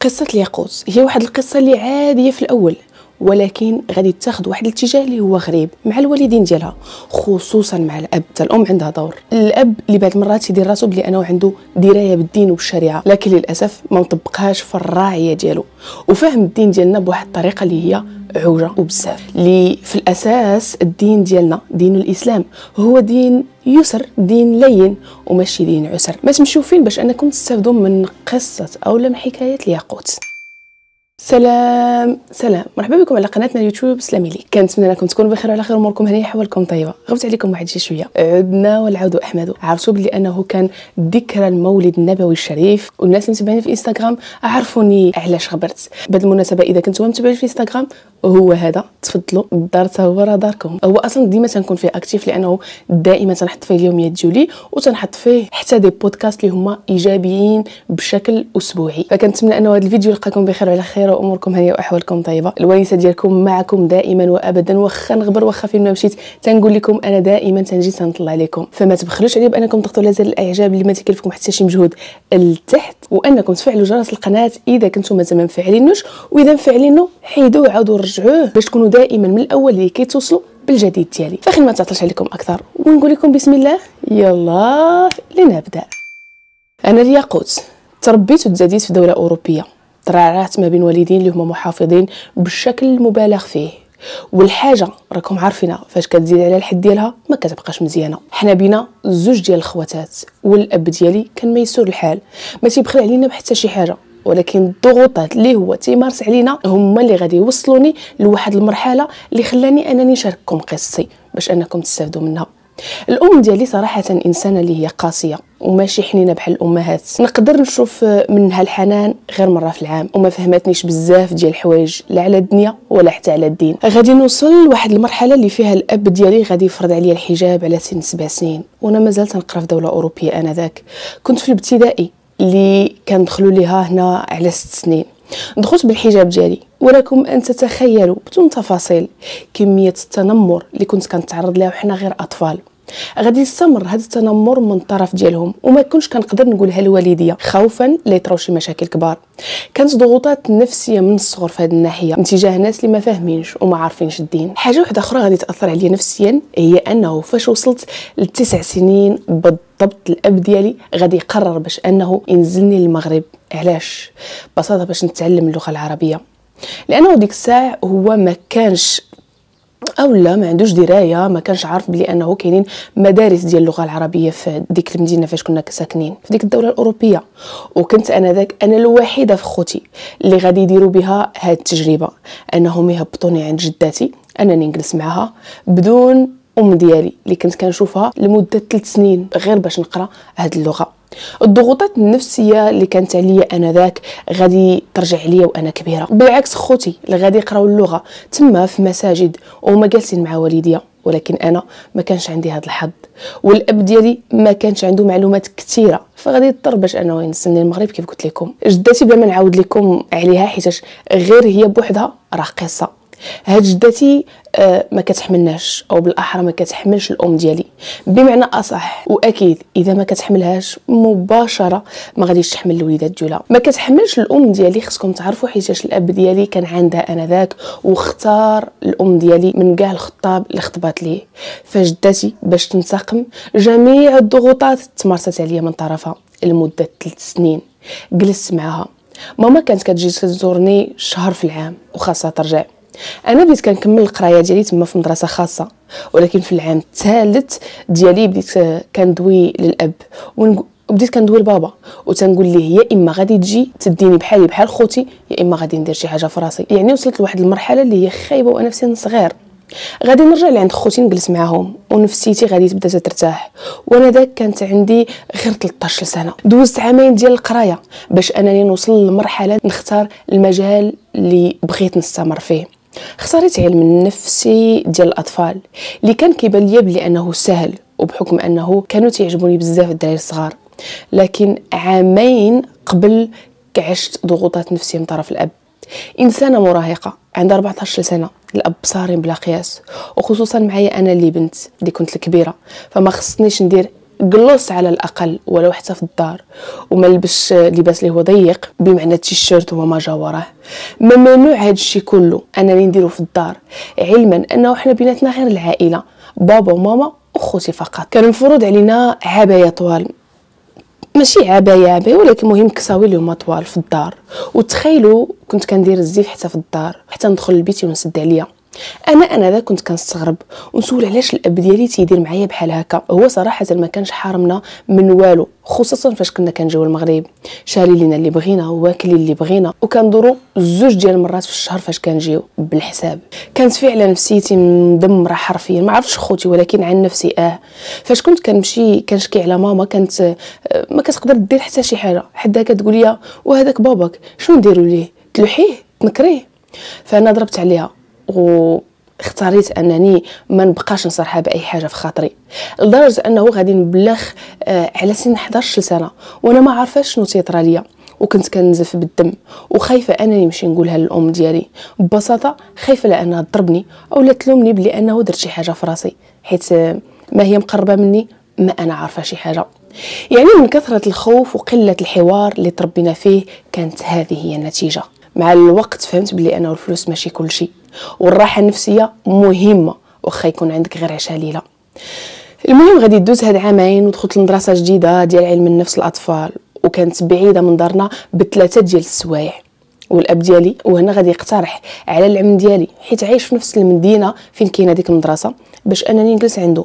قصة الياقوت. هي واحد القصة اللي عادية في الأول. ولكن غادي تاخذ واحد الاتجاه اللي هو غريب مع الوالدين ديالها خصوصا مع الأب. حتى الأم عندها دور. الأب اللي بعض المرات يدير راسو بلي انه عنده دراية بالدين وبالشريعة لكن للأسف ما مطبقهاش في الراعية ديالو. وفهم الدين ديالنا بواحد الطريقة اللي هي عوجة وبزاف. اللي في الأساس الدين ديالنا دين الإسلام هو دين يسر دين لين وماشي دين عسر. ما تمشيو فين باش أنكم تستافدوا من قصة اولا من حكاية الياقوت. سلام. سلام. مرحبا بكم على قناتنا اليوتيوب سلامي لي كنتمنى انكم تكونوا بخير وعلى خير. أموركم هنيه حوالكم طيبة. غبت عليكم واحد شي شوية. عدنا والعود أحمد. عرفتوا بلي أنه كان ذكرى المولد النبوي الشريف. والناس اللي متابعيني في إنستغرام عرفوني علاش غبرت. بهذه المناسبة إذا كنتوا متابعين في إنستغرام هو هذا. تفضلوا. الدار هو راه داركم هو أصلا ديما تنكون فيه active لأنه دائما تنحط فيه اليوميات ديالي وتنحط فيه حتى دي بودكاست اللي هما إيجابيين بشكل أسبوعي. فكنتمنى أنه هذا الفيديو يلقاكم بخير وعلى خير. واموركم هانيه وأحوالكم طيبة. الونيسه ديالكم معكم دائما وابدا واخا نغبر واخا فين ما مشيت تنقول لكم أنا دائما تنجي تنطلع عليكم فما تبخلوش عليا بأنكم تضغطوا على زر الإعجاب اللي ما تكلفكم حتى شي مجهود لتحت وأنكم تفعلوا جرس القناة إذا كنتم مازال ما مفعلينوش وإذا مفعلينه حيدوه عاودوا رجعوه باش تكونوا دائما من الأول اللي كيتوصلوا بالجديد ديالي. فخلينا ما تعطلش عليكم أكثر ونقول لكم بسم الله يلا لنبدأ. أنا الياقوت تربيت وتزاديت في دولة أوروبية. ترعرعت ما بين والدين اللي هما محافظين بالشكل المبالغ فيه. والحاجة راكم عارفينها فاش كتزيد على الحد ديالها ما كتبقاش مزيانة. حنا بينا زوج ديال الخواتات والأب ديالي كان ميسور الحال ما تيبخل علينا بحتى شي حاجة. ولكن الضغوطات اللي هو تيمارس علينا هما اللي غادي يوصلوني لواحد المرحلة اللي خلاني أنني نشارككم قصتي باش أنكم تستافدوا منها. الأم ديالي صراحة إنسانة اللي هي قاسية وماشي حنينة بحال الأمهات. نقدر نشوف منها الحنان غير مرة في العام وما فهمتنيش بزاف ديال الحوايج لا على الدنيا ولا حتى على الدين. غادي نوصل لواحد المرحلة اللي فيها الأب ديالي غادي يفرض عليا الحجاب على سن سبع سنين. وأنا مازال تنقرا في دولة أوروبية آنذاك. كنت في الابتدائي اللي كندخلوا ليها هنا على ست سنين. دخلت بالحجاب ديالي. ولكم أن تتخيلوا بدون تفاصيل كمية التنمر اللي كنت كنتعرض لها وحنا غير أطفال. غادي يستمر هذا التنمر من الطرف ديالهم وما كنتش كنقدر نقولها لوالديا خوفا لا يطراو شي مشاكل كبار. كانت ضغوطات نفسية من الصغر في هذه الناحية تجاه ناس اللي ما فاهمينش وما عارفينش الدين. حاجة واحدة أخرى غادي تأثر عليا نفسيا هي أنه فاش وصلت لتسع سنين بالضبط الأب ديالي غادي يقرر باش أنه ينزلني للمغرب. علاش؟ ببساطة باش نتعلم اللغة العربية. لأنه ديك الساعة هو ما كانش أو لا ما عندوش دراية ما كانش عارف بلي أنه كاينين مدارس ديال اللغة العربية في ديك المدينة فاش كنا ساكنين في ديك الدولة الأوروبية. وكنت أنا ذاك أنا الوحيدة في خوتي اللي غادي يديروا بها هاد التجربة أنهم يهبطوني عند جداتي أنني نجلس معها بدون أم ديالي اللي كنت كنشوفها لمدة ثلاث سنين غير باش نقرأ هاد اللغة. الضغوطات النفسية اللي كانت عليا أنا ذاك غادي ترجع ليا وأنا كبيرة. بالعكس خوتي اللي غادي يقراو اللغة تما في مساجد وهما جالسين مع والديا ولكن أنا ما كانش عندي هذا الحظ. والأب ديالي ما كانش عنده معلومات كثيرة فغادي يضطر باش انه ينسني المغرب كيف قلت لكم. جدتي بلا ما نعاود لكم عليها حيت غير هي بوحدها راه قصة. هاد جدتي آه ما كتحملناش أو بالأحرى ما كتحملش الأم ديالي. بمعنى أصح وأكيد إذا ما كتحملهاش مباشرة ما غاديش تحمل الوليدات ديالها. ما كتحملش الأم ديالي خصكم تعرفوا حيتاش الأب ديالي كان عندها آنذاك واختار الأم ديالي من كاع الخطاب اللي خطبات ليه. فجدتي باش تنتقم جميع الضغوطات تمارست عليا من طرفها لمدة ثلاث سنين. جلست معاها. ماما كانت كتجي تزورني شهر في العام وخاصها ترجع. أنا بديت كنكمل القراية ديالي تما في مدرسة خاصة ولكن في العام الثالث ديالي بديت كندوي للأب وبديت كندوي لبابا وتنقول ليه يا إما غادي تجي تديني بحالي بحال خوتي يا إما غادي ندير شي حاجة في راسي. يعني وصلت لواحد المرحلة اللي هي خايبة وأنا في صغير. غادي نرجع لعند خوتي نجلس معاهم ونفسيتي غادي تبدأ ترتاح. وأنا داك كانت عندي غير 13 سنه دوزت عامين ديال القراية باش أنني نوصل لمرحلة نختار المجال اللي بغيت نستمر فيه. اختاريت علم النفسي ديال الأطفال. اللي كان كيبان ليا بلي أنه سهل وبحكم أنه كانوا تيعجبوني بزاف الدراري الصغار. لكن عامين قبل عشت ضغوطات نفسية من طرف الأب. إنسانة مراهقة عندها 14 سنة. الأب صارم بلا قياس. وخصوصا معايا أنا اللي بنت اللي كنت الكبيرة. فما خصنيش ندير قلوص على الأقل ولو حتى في الدار وما لبسش لباس اللي هو ضيق بمعنى التيشيرت وما جا وراه. ممنوع هذا الشيء كله أنني نديرو في الدار علما أنه حنا بيناتنا غير العائلة بابا وماما وخوتي فقط. كان المفروض علينا عباية طوال ماشي عباية عباية ولكن مهم كساوي اللي هما طوال في الدار. وتخيلوا كنت كندير الزيت حتى في الدار حتى ندخل لبيتي ونسد عليا. أنا أنا ذا كنت كنستغرب. ونسول علاش الأب ديالي تيدير معايا بحال هكا. هو صراحة ما كانش حارمنا من والو خصوصا فاش كنا كنجيو المغرب. شاري لينا اللي بغينا واكلين اللي بغينا وكندورو زوج ديال المرات في الشهر فاش كنجيو بالحساب. كانت فعلا نفسيتي مدمرة حرفيا. ما عرفتش خوتي ولكن عن نفسي آه. فاش كنت كنمشي كنشكي على ماما كانت آه، ما كتقدر دير حتى شي حاجة. حدا كتقول لي وهذاك باباك شنو نديروا ليه؟ تلوحيه؟ تنكريه؟ فأنا ضربت عليها. واختاريت أنني ما نبقاش نصرحها بأي حاجة في خاطري. لدرجة أنه غادي نبلغ آه على سن 11 سنة. وأنا ما عارفاش شنو تيطرى ليا. وكنت كنزف بالدم. وخايفة أنني نمشي نقولها للأم ديالي. ببساطة خايفة لأنها تضربني أو لا تلومني بلي أنه درت شي حاجة في راسي. حيت آه، ما هي مقربة مني ما أنا عارفة شي حاجة. يعني من كثرة الخوف وقلة الحوار اللي تربينا فيه كانت هذه هي النتيجة. مع الوقت فهمت بلي أنه الفلوس ماشي كل شيء والراحة النفسية مهمة واخا يكون عندك غير عشاء ليلة. المهم غادي دوز هاد عامين ودخلت لمدرسة جديدة ديال علم النفس الأطفال وكانت بعيدة من دارنا بثلاثة ديال السوايع. والأب ديالي وهنا غادي يقترح على العم ديالي حيت عايش في نفس المدينة فين كاينة ديك المدرسة باش أنني نجلس عنده.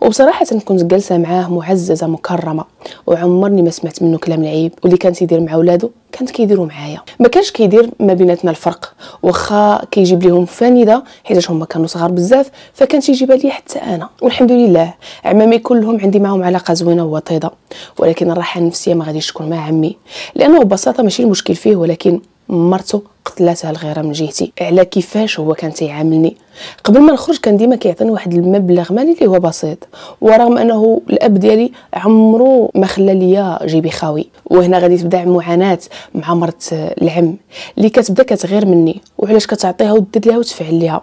وبصراحة كنت جالسه معاه معززة مكرمة وعمرني ما سمعت منه كلام العيب واللي كان تيدير مع ولادو كانت كيديروا معايا. ما كانش كيدير ما بيناتنا الفرق. واخا كيجيب لهم فانده حيت هما كانوا صغار بزاف فكان تيجيبها لي حتى أنا. والحمد لله عمامي كلهم عندي معهم علاقة زوينة ووطيدة. ولكن الراحة النفسية ما غاديش تكون مع عمي. لأنه ببساطة ماشي المشكل فيه ولكن مرته قتلاتها الغيره من جهتي. على كيفاش هو كان تيعاملني؟ قبل ما نخرج كان ديما كيعطيني واحد المبلغ مالي اللي هو بسيط. ورغم أنه الأب ديالي عمرو ما خلى ليا جيبي خاوي. وهنا غادي تبدأ معاناة مع مرت العم. اللي كتبدا كتغير مني. وعلاش كتعطيها ودير ليها وتفعل ليها.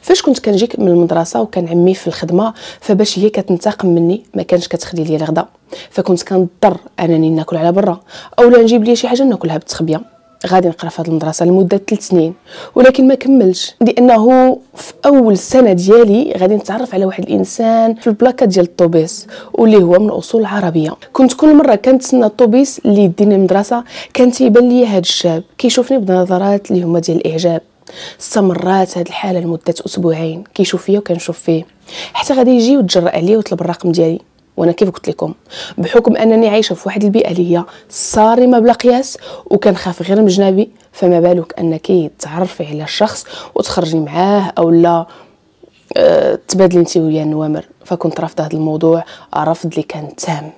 فاش كنت كنجيك من المدرسة وكان عمي في الخدمة فباش هي كتنتقم مني ما كانش كتخلي لي الغدا. فكنت كنضطر أنني ناكل على برا. أولا نجيب لي شي حاجة ناكلها بالتخبية. غادي نقرا في هذه المدرسة لمدة 3 سنين ولكن ما كملش لأنه في أول سنة ديالي غادي نتعرف على واحد الإنسان في البلاكه ديال الطوبيس واللي هو من أصول عربية. كنت كل مرة كنتسنى الطوبيس اللي يديني المدرسة كان تيبان لي هذا الشاب كيشوفني بنظرات اللي هما ديال الإعجاب. استمرات هذه الحالة لمدة أسبوعين كيشوف فيا وكنشوف فيه. حتى غادي يجي وتجرأ عليا ويطلب الرقم ديالي. وأنا كيف قلت لكم؟ بحكم أنني عايشة في واحد البيئة اللي هي صارمة بلا قياس وكنخاف غير من جنابي فما بالك أنك تعرفي على الشخص وتخرجي معاه أو لا أه تبادلي أنت وياه النوامر. فكنت رافضة هذا الموضوع رفض اللي كان تام.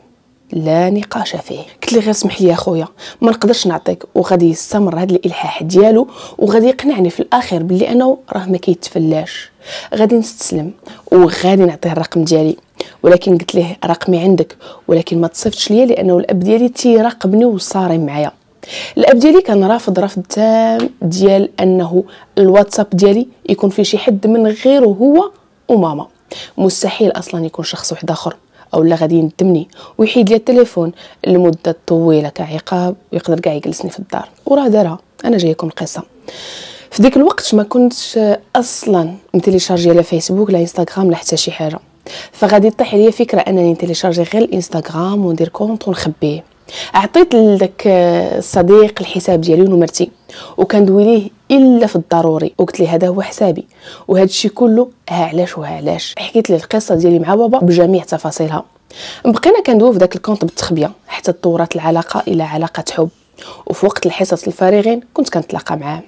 لا نقاش فيه. قلت لي غير سمح لي اخويا ما نقدرش نعطيك وغادي يستمر هذا الإلحاح ديالو وغادي يقنعني في الآخر باللي أنا راه ما كيتفلاش. غادي نستسلم وغادي نعطيه الرقم ديالي. ولكن قلت ليه رقمي عندك؟ ولكن ما تصيفطش ليا لأنه الأب ديالي تيراقبني وصارم معايا. الأب ديالي كان رافض رفض تام ديال أنه الواتساب ديالي يكون فيه شي حد من غيره هو وماما. مستحيل أصلا يكون شخص واحد آخر أو لا غادي يندمني ويحيد لي التليفون لمدة طويلة كعقاب ويقدر كاع يجلسني في الدار. وراه دارها. أنا جايكم القصة. في ديك الوقت ما كنتش أصلا متيليشارجي على فيسبوك لا إنستغرام لا حتى شي حاجة. فغادي طيح ليا فكرة أنني نتيليشارجي غير الإنستغرام وندير كونط ونخبيه. عطيت لذاك الصديق الحساب ديالي ونمرتي وكندوي ليه إلا في الضروري وقلت ليه هذا هو حسابي. وهذا الشيء كله ها علاش وها علاش. حكيت ليه القصة ديالي مع بابا بجميع تفاصيلها. بقينا كندويو في داك ال compte بالتخبية حتى تطورت العلاقة إلى علاقة حب. وفي وقت الحصص الفارغين كنت كنتلاقى معاه.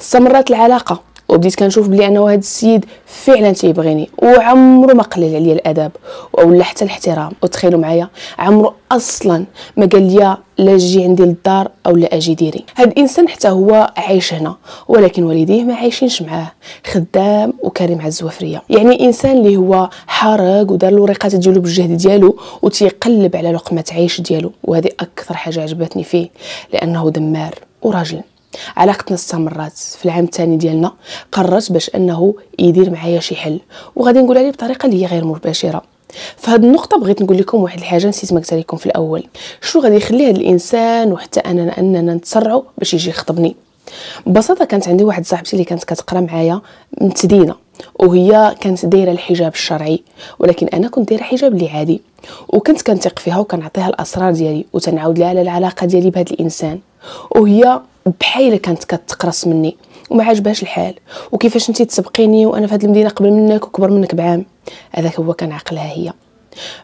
استمرت العلاقة وبديت كنشوف بلي أنه هذا السيد فعلا تيبغيني وعمره ما قلل عليا الأدب ولا حتى الاحترام. وتخيلوا معايا عمره أصلا ما قال لي لا جي عندي للدار أو لا أجي ديري. هذا الإنسان حتى هو عايش هنا ولكن والديه ما عايشينش معاه. خدام وكريم على الزوافريه يعني إنسان اللي هو حارق ودار الوريقات ديالو بالجهد ديالو وتيقلب على لقمة عيش ديالو. وهذه أكثر حاجة عجبتني فيه لأنه دمار وراجل. علاقتنا استمرت. في العام الثاني ديالنا قررت باش انه يدير معايا شي حل وغادي نقولها ليه بطريقة اللي هي غير مباشرة. فهاد النقطة بغيت نقول لكم واحد الحاجة نسيت ما قلتها لكم في الأول. شنو غادي يخلي هاد الإنسان وحتى أنا أننا نتسرعوا باش يجي يخطبني؟ ببساطة كانت عندي واحد صاحبتي اللي كانت كتقرأ معايا متدينة وهي كانت دايرة الحجاب الشرعي ولكن أنا كنت دايرة حجاب اللي عادي وكنت كنثق فيها وكنعطيها الأسرار ديالي وتنعاود لها على العلاقة ديالي بهذا الإنسان. وهي بحال كانت كتقرص مني وما عجبهاش الحال وكيفاش انت تسبقيني وأنا في هذه المدينة قبل منك وكبر منك بعام. هذاك هو كان عقلها هي.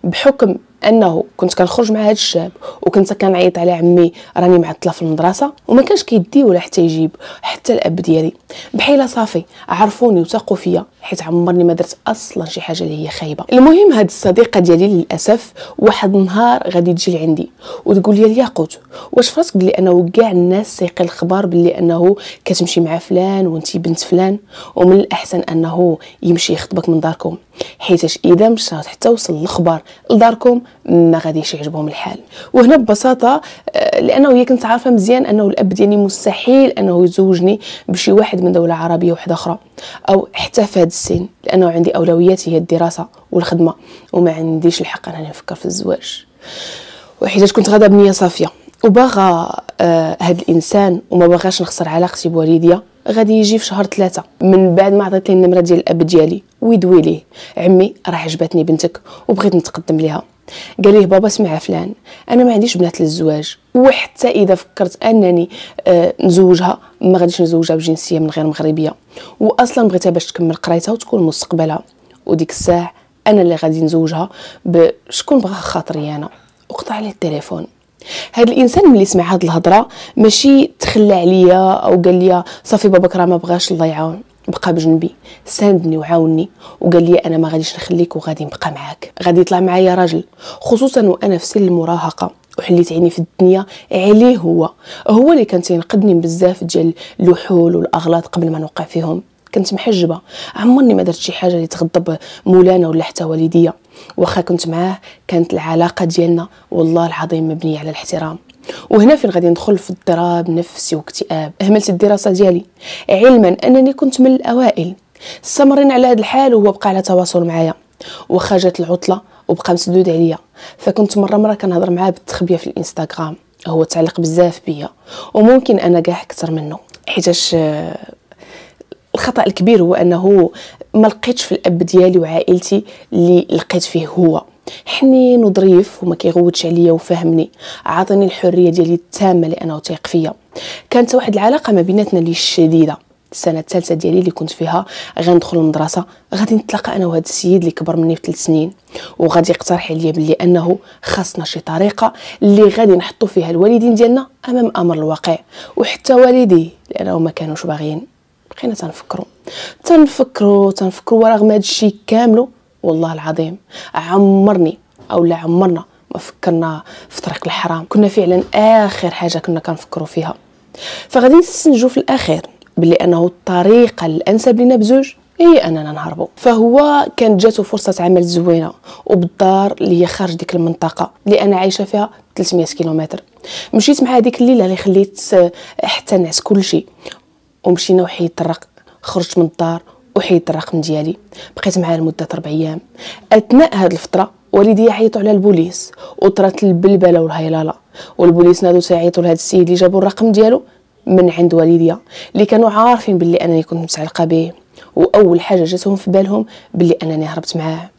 بحكم أنه كنت كنخرج مع هذا الشاب وكنت كنعيط على عمي راني معطلة في المدرسة وما كانش كيدي ولا حتى يجيب حتى الأب ديالي. بحيلة صافي عرفوني وثقوا فيا حيت عمرني ما درت أصلا شي حاجة اللي هي خايبة. المهم هاد الصديقة ديالي للأسف واحد النهار غادي تجي لعندي وتقول لي الياقوت واش فراسك بلي أنه كاع الناس سيقي الخبر بلي أنه كتمشي مع فلان وانت بنت فلان ومن الأحسن أنه يمشي يخطبك من داركم؟ حيتاش اذا مشى حتى وصل الخبر لداركم ما غاديش يعجبهم الحال. وهنا ببساطة آه، لأنه هي كنت عارفة مزيان أنه الأب ديالي مستحيل أنه يزوجني بشي واحد من دولة عربية واحدة أخرى أو حتى في هذا السن لأنه عندي اولوياتي هي الدراسة والخدمة وما عنديش الحق انني نفكر في الزواج. وحيتاش كنت غادا بنيه صافية. وباغا آه هاد الإنسان وما باغاش نخسر علاقتي بوالديا غادي يجي في شهر ثلاثة. من بعد ما عطيت لي النمرة ديال الأب ديالي ويدوي ليه عمي راه عجبتني بنتك وبغيت نتقدم ليها. قال ليه بابا اسمع فلان. أنا ما عنديش بنات للزواج. وحتى إذا فكرت أنني آه نزوجها ما غاديش نزوجها بجنسية من غير مغربية. واصلا بغيتها باش تكمل قرايتها وتكون مستقبلها. وديك الساعة أنا اللي غادي نزوجها بشكون بغى خاطري أنا. وقطع لي التليفون. هاد الإنسان ملي سمع هاد الهضرة ماشي تخلى عليا أو قال لي صافي باباك راه ما بغاش الله يعاون بقى بجنبي. ساندني وعاوني وقال لي أنا ما غاديش نخليك وغادي نبقى معاك غادي يطلع معايا راجل. خصوصا وأنا في سن المراهقة وحليت عيني في الدنيا عليه هو هو اللي كان تينقدني بزاف ديال اللحول والأغلاط قبل ما نوقع فيهم. كنت محجبة عمرني ما درت شي حاجة اللي تغضب مولانا ولا حتى والديا. واخا كنت معاه كانت العلاقة ديالنا والله العظيم مبنية على الاحترام. وهنا فين غادي ندخل في اضطراب نفسي واكتئاب؟ أهملت الدراسة ديالي. علما أنني كنت من الأوائل. استمرينا على هذا الحال وهو بقى على تواصل معايا. واخا جات العطلة وبقى مسدود عليا. فكنت مرة مرة كنهضر معاه بالتخبية في الإنستغرام. هو تعلق بزاف بيا. وممكن أنا كاع أكثر منه. حيتاش الخطأ الكبير هو أنه ما لقيتش في الأب ديالي وعائلتي اللي لقيت فيه هو. حنين وظريف وما كيغوتش عليا وفهمني. عاطيني الحرية ديالي التامة لأنه تيق فيا كانت واحد العلاقة ما بيناتنا اللي شديدة. السنة الثالثة ديالي اللي كنت فيها غندخل المدرسة غادي نتلاقى أنا وهذا السيد اللي كبر مني بثلاث سنين. وغادي يقترح عليا بلي أنه خاصنا شي طريقة اللي غادي نحطوا فيها الوالدين ديالنا أمام أمر الواقع. وحتى والدي لأنه ما كانوش باغيين. بقينا تنفكروا. تنفكروا تنفكروا ورغم هذا الشيء كامله والله العظيم عمرني أو لا عمرنا ما فكرنا في طريق الحرام. كنا فعلا آخر حاجة كنا كنفكروا فيها. فغادي نستنجوا في الأخير بلي أنه الطريقة الأنسب لنا بزوج هي أننا نهربوا فهو كانت جاتو فرصة عمل زوينة وبالدار اللي هي خارج ديك المنطقة اللي أنا عايشة فيها 300 كيلومتر. مشيت مع هذيك الليلة اللي خليت حتى نعس كل شيء. ومشينا وحيدت الرق خرجت من الدار وحيدت الرقم ديالي. بقيت معاه لمدة ربع أيام. أثناء هذه الفترة والدي يعيطوا على البوليس وطرات البلبلة والهيلالة. والبوليس نادوا تيعيطوا لهذا السيد اللي جابوا الرقم ديالو من عند والديا اللي كانوا عارفين باللي أنني كنت متعلقة به. وأول حاجة جاتهم في بالهم باللي أنني هربت معاه.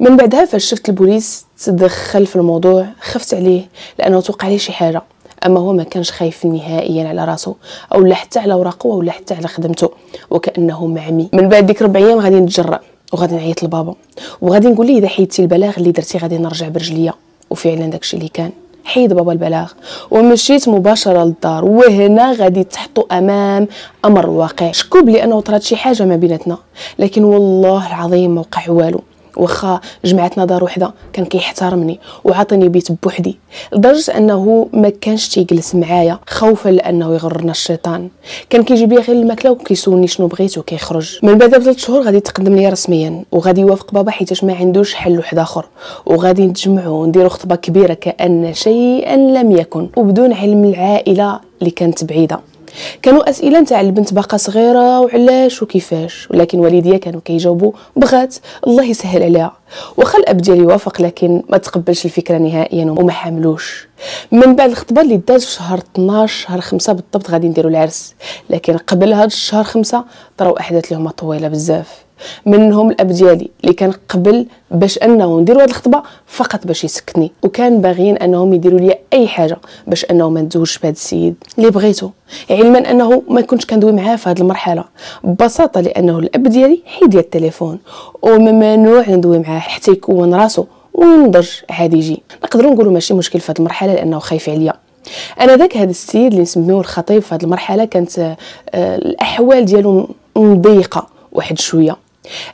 من بعدها فاش شفت البوليس تدخل في الموضوع خفت عليه لأنه توقع لي شي حاجة. أما هو ما كانش خايف نهائيا على راسه أو لا حتى على ورقه ولا حتى على خدمته. وكأنه معمي. من بعد ديك ربع أيام غادي نتجرأ وغادي نعيط لبابا. وغادي نقول ليه إذا حيدتي البلاغ اللي درتي غادي نرجع برجليا وفعلا داكشي اللي كان. حيد بابا البلاغ. ومشيت مباشرة للدار. وهنا غادي تحطوا أمام أمر الواقع شكو بلي انه طرات شي حاجة ما بيناتنا. لكن والله العظيم ما وقع والو. واخا جمعتنا دار وحده كان كيحترمني وعاطيني بيت بوحدي لدرجة أنه ما كانش تيجلس معايا خوفا لأنه يغرنا الشيطان. كان كيجيب لي غير الماكلة وكيسولني شنو بغيت وكيخرج من بعد بثلاث شهور غادي يتقدم لي رسميا وغادي يوافق بابا حيت ما عندوش حل واحد آخر. وغادي نتجمعوا ونديروا خطبة كبيرة كأن شيئا لم يكن وبدون علم العائلة اللي كانت بعيدة. كانوا أسئلة نتاع البنت باقا صغيرة وعلاش وكيفاش. ولكن والديا كانوا كيجاوبوا بغات الله يسهل عليها. واخا الأب ديالي وافق لكن ما تقبلش الفكرة نهائيا وما حاملوش. من بعد الخطبة اللي داز في شهر 12 شهر 5 بالضبط غادي نديروا العرس. لكن قبل هذا الشهر 5 طراو أحداث اللي هما طويلة بزاف. منهم الأب ديالي اللي كان قبل باش أنه نديروا هذه الخطبة فقط باش يسكتني وكان باغيين أنهم يديروا لي أي حاجة باش أنه ما نتزوجش بهذا السيد اللي بغيته. علما أنه ما كنتش كندوي معاه في هذه المرحلة. ببساطة لأنه الأب ديالي حيد لي التليفون وممنوع ندوي معاه حتى يكون راسو ونضج عادي يجي. نقدروا نقولوا ماشي مشكل في هذه المرحلة لأنه خايف عليا. أنا ذاك هذا السيد اللي نسميوه الخطيب في هذه المرحلة كانت آه، الأحوال ديالو مضيقة واحد شوية.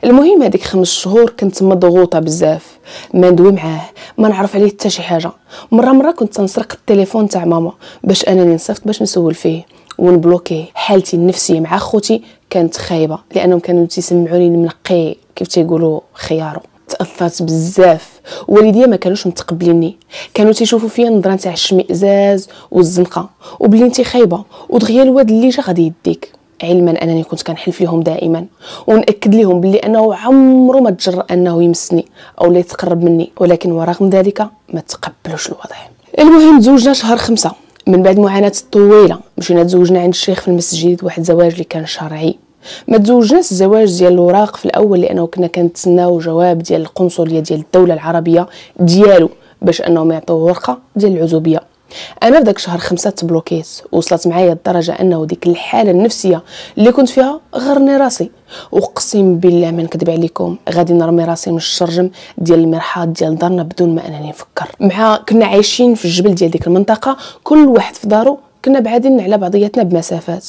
المهم هذيك خمس شهور كنت مضغوطة بزاف. ما ندوي معاه ما نعرف عليه حتى شي حاجة. مرة مرة كنت تنسرق التليفون تاع ماما باش أنني نصيفط باش نسول فيه ونبلوكيه. حالتي النفسية مع خوتي كانت خايبة لأنهم كانوا تيسمعوني منقي كيف تيقولوا خيارو. تأثرت بزاف. والديا ما كانوش متقبليني. كانوا تيشوفوا فيا نظره تاع الشمئزاز والزنقة. وبلي انت خايبة ودغيا الواد اللي جا غادي يديك. علما أنني كنت كنحلف لهم دائما. ونأكد لهم باللي أنه عمره ما تجرأ أنه يمسني أو لا يتقرب مني ولكن ورغم ذلك ما تقبلوش الوضع. المهم تزوجنا شهر خمسة. من بعد معاناة طويلة مشينا تزوجنا عند الشيخ في المسجد واحد الزواج اللي كان شرعي. ما تزوجناش الزواج ديال الاوراق في الأول لأنه كنا كنتسناو جواب ديال القنصلية ديال الدولة العربية ديالو باش أنهم يعطيو ورقة ديال العزوبية. أنا في داك الشهر خمسة تبلوكيت وصلت معايا الدرجة إنه ديك الحالة النفسية اللي كنت فيها غرني راسي. اقسم بالله ما نكذب عليكم غادي نرمي راسي من الشرجم ديال المرحاض ديال دارنا بدون ما أنني نفكر. مع كنا عايشين في الجبل ديال ديك المنطقة كل واحد في دارو كنا بعادين على بعضياتنا بمسافات.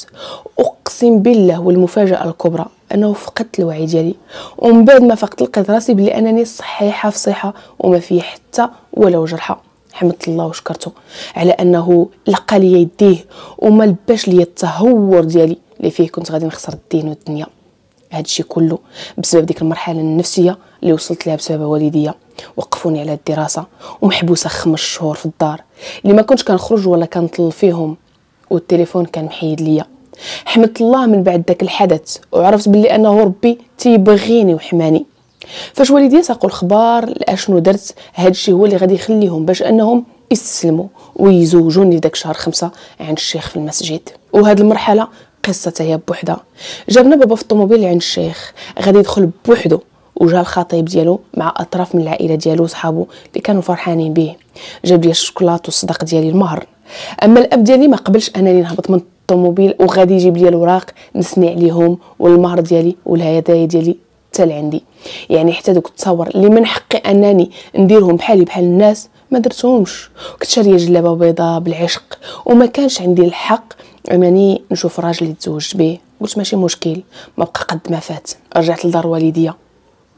أقسم بالله والمفاجأة الكبرى انه فقدت الوعي ديالي. ومن بعد ما فقدت لقيت راسي بلي أنني صحيحة في صحه وما في حتى ولو جرحه حمدت الله وشكرته على أنه لقى لي يديه وما لباش لي التهور ديالي اللي فيه كنت غادي نخسر الدين والدنيا. هادشي كله بسبب ديك المرحلة النفسية اللي وصلت لها بسبب والديا. وقفوني على الدراسة ومحبوسة خمس شهور في الدار. اللي ما كنتش كنخرج ولا كنطل فيهم والتليفون كان محيد ليا. حمدت الله من بعد داك الحدث وعرفت باللي أنه ربي تيبغيني وحماني فاش والديا ساقوا الخبار اشنو درت هادشي هو اللي غادي يخليهم باش انهم يستسلموا ويزوجوني داك شهر خمسة عند الشيخ في المسجد. وهاد المرحلة قصة هي بوحدها جابنا بابا في الطوموبيل عند الشيخ. غادي يدخل بوحدو وجا الخطيب ديالو مع أطراف من العائلة ديالو وصحابو اللي كانوا فرحانين به. جاب لي الشوكولاط والصدق ديالي المهر. أما الأب ديالي ما قبلش أنني نهبط من الطوموبيل وغادي يجيب لي الوراق نسني عليهم والمهر ديالي والهدايا ديالي حتى لعندي. يعني حتى دوك التصاور اللي من حقي أنني نديرهم بحالي بحال الناس ما درتهمش. كنت شاريه جلابة بيضاء بالعشق. وما كانش عندي الحق أنني نشوف راجل اللي تزوجت به. قلت ماشي مشكل ما بقى قد ما فات. رجعت لدار والديا.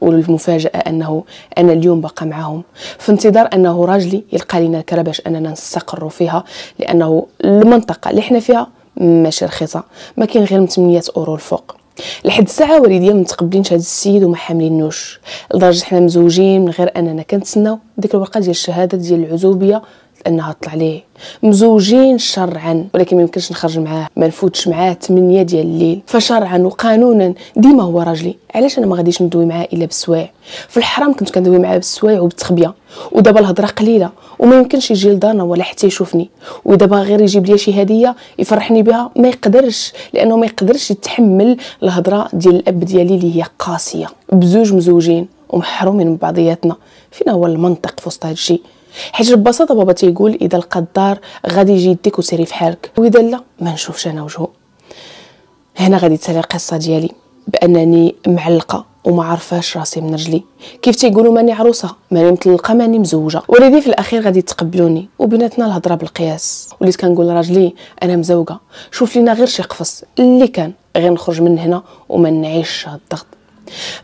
والمفاجاه أنه أنا اليوم باقا معاهم. في انتظار أنه راجلي يلقى لنا الكره باش أننا نستقروا فيها. لأنه المنطقة اللي حنا فيها ماشي رخيصة. ما كاين غير 800 أورو الفوق. لحد الساعة والديا متقبلينش هذا السيد وما حاملينوش لدرجة حنا مزوجين من غير أننا كنتسناو ديك الورقه ديال الشهادة ديال العزوبية انها طلع ليه. مزوجين شرعا ولكن ما يمكنش نخرج معاه ما نفوتش معاه 8 ديال الليل. فشرعا وقانونا ديما هو راجلي. علاش أنا ما غاديش ندوي معاه إلا بالسوايع في الحرام كنت كندوي معاه بالسوايع وبالتخبيه ودابا الهضرة قليلة. وما يمكنش يجي لدارنا ولا حتى يشوفني. ودابا غير يجيب لي شي هدية يفرحني بها ما يقدرش لأنه ما يقدرش يتحمل الهضرة ديال الأب ديالي اللي هي قاسية. بزوج مزوجين ومحرومين من بعضياتنا. فينا هو المنطق في وسط هادشي؟ حيت ببساطة بابا تيقول إذا لقى الدار غادي يجي يديك وسيري في حالك. وإذا لا ما نشوفش أنا وجهه هنا غادي تسالي القصة ديالي. بأنني معلقة وما عرفاش راسي من رجلي. كيف تيقولوا ماني عروسة؟ ماني مطلقه ماني مزوجة. وليدي في الأخير غادي يتقبلوني. وبيناتنا الهضره بالقياس وليت كنقول لراجلي أنا مزوقه شوف لينا غير شي قفص. اللي كان غير نخرج من هنا وما نعيش الضغط.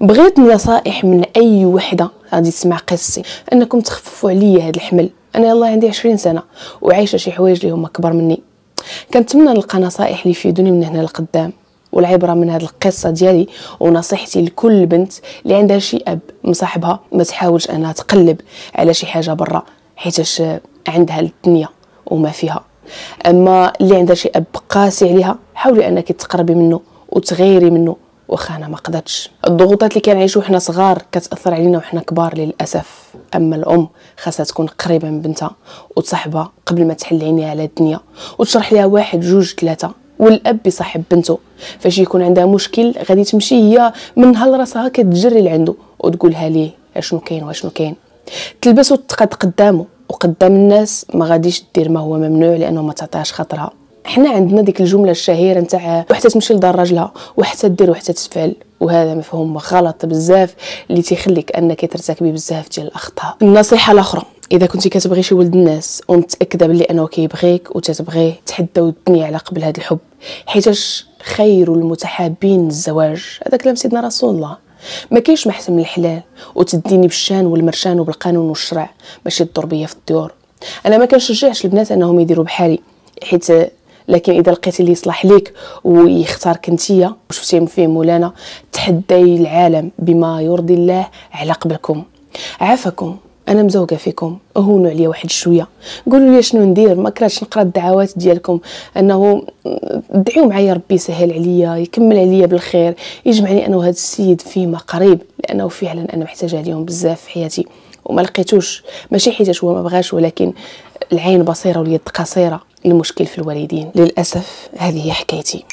بغيت نصائح من أي وحدة غادي تسمع قصتي أنكم تخففوا عليا هذا الحمل. أنا يلاه عندي 20 سنة وعايشة شي حوايج اللي هما كبر مني. كنتمنى نلقى نصائح اللي يفيدوني من هنا لقدام. والعبرة من هذه القصة ديالي ونصيحتي لكل بنت اللي عندها شي أب مصاحبها ما تحاولش أنها تقلب على شي حاجة برا حيتاش عندها الدنيا وما فيها. أما اللي عندها شي أب قاسي عليها حاولي أنك تقربي منه وتغيري منه. واخا أنا ما قدرتش. الضغوطات اللي كنعيشو حنا صغار كتأثر علينا وحنا كبار للأسف. أما الأم خاصها تكون قريبة من بنتها وتصاحبها قبل ما تحل عينيها على الدنيا. وتشرح لها واحد جوج ثلاثة والأب يصاحب بنته. فاش يكون عندها مشكل غادي تمشي هي من راسها كتجري لعندو وتقولها ليه أشنو كاين وأشنو كاين؟ تلبس وتقد قدامه وقدام الناس ما غاديش دير ما هو ممنوع لأنه ما تعطيهاش خاطرها. حنا عندنا ديك الجملة الشهيرة نتاع وحتى تمشي لدار راجلها وحتى دير وحتى تفعل وهذا مفهوم غلط بزاف اللي تيخليك أنك ترتكبي بزاف ديال الأخطاء. النصيحة الأخرى. إذا كنتي كتبغي شي ولد الناس ومتأكدة بلي أنه كيبغيك وتتبغيه تحداو الدنيا على قبل هذا الحب حيتاش خير المتحابين الزواج؟ هذا كلام سيدنا رسول الله. ما كاينش محسن من الحلال وتديني بالشان والمرشان وبالقانون والشرع ماشي الدور بيا في الديور. أنا ما كنشجعش البنات أنهم يديروا بحالي حيت لكن إذا لقيتي اللي يصلح ليك ويختارك انتيا وشفتي فيه مولانا تحدي العالم بما يرضي الله على قبلكم. عافاكم أنا مزوقة فيكم. هونوا عليا واحد شوية. قولوا لي شنو ندير. ما كرهتش نقرأ الدعوات ديالكم. أنه دعيو معايا ربي يسهل عليا يكمل عليا بالخير يجمعني أنا وهذا السيد فيما قريب لأنه فعلا أنا محتاجة اليوم بزاف في حياتي. وما لقيتوش ماشي حيت هو ما بغاش ولكن العين بصيرة واليد قصيرة. المشكل في الوالدين. للأسف هذه هي حكايتي.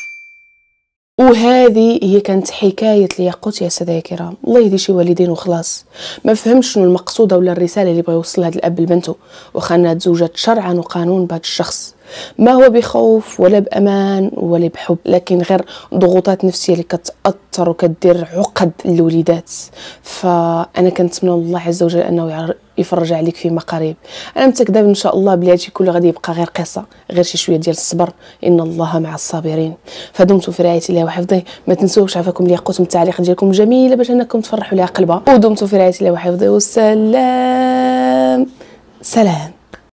وهذه هي كانت حكاية الياقوت يا سادة يا كرام. الله يهدي شي والدين وخلاص. ما فهمش شنو المقصودة ولا الرسالة اللي بغى يوصلها الأب لبنته. وخانها تزوجت شرعا وقانون بهذا الشخص. ما هو بخوف ولا بأمان ولا بحب لكن غير ضغوطات نفسية اللي كتأثر وكدير عقد للوليدات فأنا كنتمنى الله عز وجل أنه يفرج عليك فيما قريب أنا متأكدة إن شاء الله بلي هادشي كله غادي يبقى غير قصة غير شي شوية ديال الصبر. إن الله مع الصابرين. فدمتم في رعاية الله وحفظه. ما تنسوش عفاكم الياقوت من التعليق ديالكم جميله باش أنكم تفرحوا لها قلبها ودمتم في رعاية الله وحفظه. والسلام. سلام.